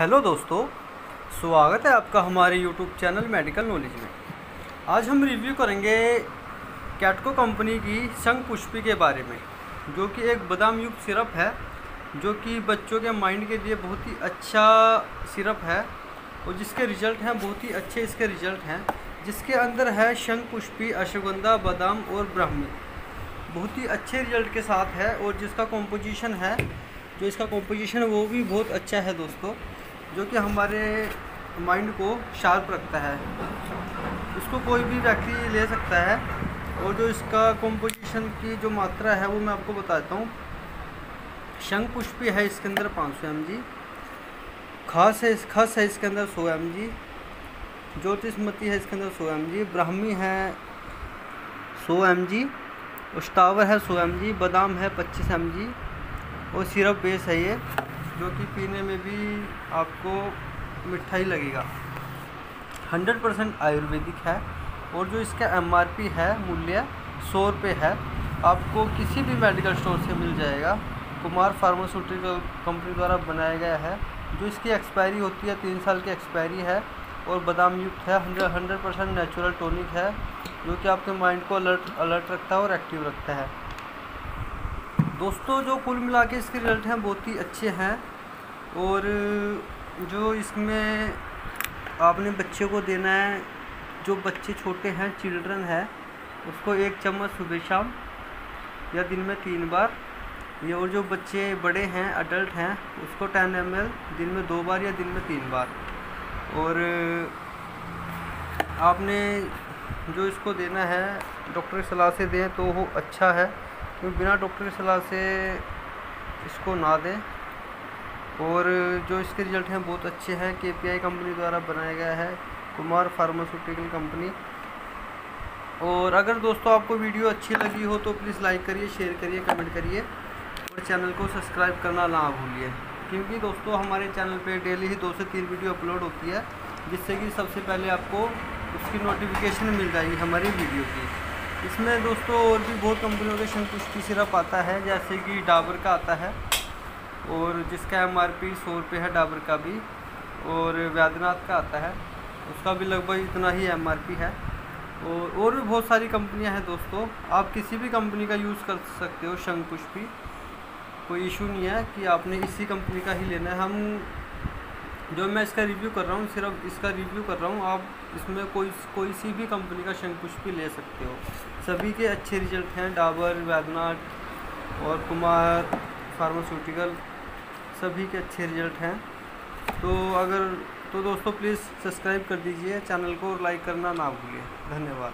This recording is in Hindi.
हेलो दोस्तों, स्वागत है आपका हमारे यूट्यूब चैनल मेडिकल नॉलेज में। आज हम रिव्यू करेंगे कैटको कंपनी की संग पुष्पी के बारे में, जो कि एक बादाम युक्त सिरप है, जो कि बच्चों के माइंड के लिए बहुत ही अच्छा सिरप है और जिसके रिज़ल्ट हैं, बहुत ही अच्छे इसके रिज़ल्ट हैं, जिसके अंदर है शंख पुष्पी, अश्वगंधा, बादाम और ब्राह्मी। बहुत ही अच्छे रिज़ल्ट के साथ है और जिसका कॉम्पोजिशन है, जो इसका कॉम्पोजिशन है, वो भी बहुत अच्छा है दोस्तों। जो कि हमारे माइंड को शार्प रखता है। इसको कोई भी व्यक्ति ले सकता है और जो इसका कॉम्पोजिशन की जो मात्रा है वो मैं आपको बताता हूँ। शंख पुष्पी है इसके अंदर 500 सौ एम जी खास है खस है इसके अंदर 100 एम जी ज्योतिषमती है इसके अंदर 100 एम जी ब्राह्मी है 100 एम जी उस्तावर है 100 एम जी बादाम है 25 एम जी और सिरप बेस है ये। जो कि पीने में भी आपको मिठाई लगेगा। 100 परसेंट आयुर्वेदिक है और जो इसका एमआरपी है, मूल्य सौ रुपये है, आपको किसी भी मेडिकल स्टोर से मिल जाएगा। कुमार फार्मास्यूटिकल कंपनी द्वारा बनाया गया है, जो इसकी एक्सपायरी होती है, तीन साल की एक्सपायरी है और बादाम युक्त है। Hundred hundred percent natural tonic है, जो कि आपके माइंड को अलर्ट अलर्ट रखता है और एक्टिव रखता है। दोस्तों, जो कुल मिला के इसके रिज़ल्ट हैं, बहुत ही अच्छे हैं। और जो इसमें आपने बच्चे को देना है, जो बच्चे छोटे हैं, चिल्ड्रन है, उसको एक चम्मच सुबह शाम या दिन में तीन बार। ये और जो बच्चे बड़े हैं अडल्ट हैं, उसको टेन एम दिन में दो बार या दिन में तीन बार। और आपने जो इसको देना है डॉक्टर की सलाह से दें तो वो अच्छा है। क्योंकि बिना डॉक्टर की सलाह से इसको ना दें। और जो इसके रिज़ल्ट हैं बहुत अच्छे हैं। के पी आई कंपनी द्वारा बनाया गया है, कुमार फार्मास्यूटिकल कंपनी। और अगर दोस्तों आपको वीडियो अच्छी लगी हो तो प्लीज़ लाइक करिए, शेयर करिए, कमेंट करिए। और चैनल को सब्सक्राइब करना ना भूलिए, क्योंकि दोस्तों हमारे चैनल पे डेली ही दो से तीन वीडियो अपलोड होती है, जिससे कि सबसे पहले आपको उसकी नोटिफिकेशन मिल जाएगी हमारी वीडियो की। इसमें दोस्तों और भी बहुत कंपनियों के संतुष्टि सिरप आता है, जैसे कि डाबर का आता है। और जिसका एम आर पी सौ रुपये है डाबर का भी, और वैद्यनाथ का आता है। उसका भी लगभग इतना ही एम आर पी है। और और भी बहुत सारी कंपनियाँ हैं दोस्तों। आप किसी भी कंपनी का यूज़ कर सकते हो शंख पुष्पी कोई इशू नहीं है कि आपने इसी कंपनी का ही लेना है। हम जो मैं इसका रिव्यू कर रहा हूँ, सिर्फ़ इसका रिव्यू कर रहा हूँ, आप इसमें कोई कोई सी भी कंपनी का शंख भी ले सकते हो। सभी के अच्छे रिज़ल्ट हैं, डाबर वैद्यनाथ और कुमार फार्मास्यूटिकल सभी के अच्छे रिज़ल्ट हैं। तो अगर तो दोस्तों प्लीज़ सब्सक्राइब कर दीजिए चैनल को और लाइक करना ना भूलिए। धन्यवाद।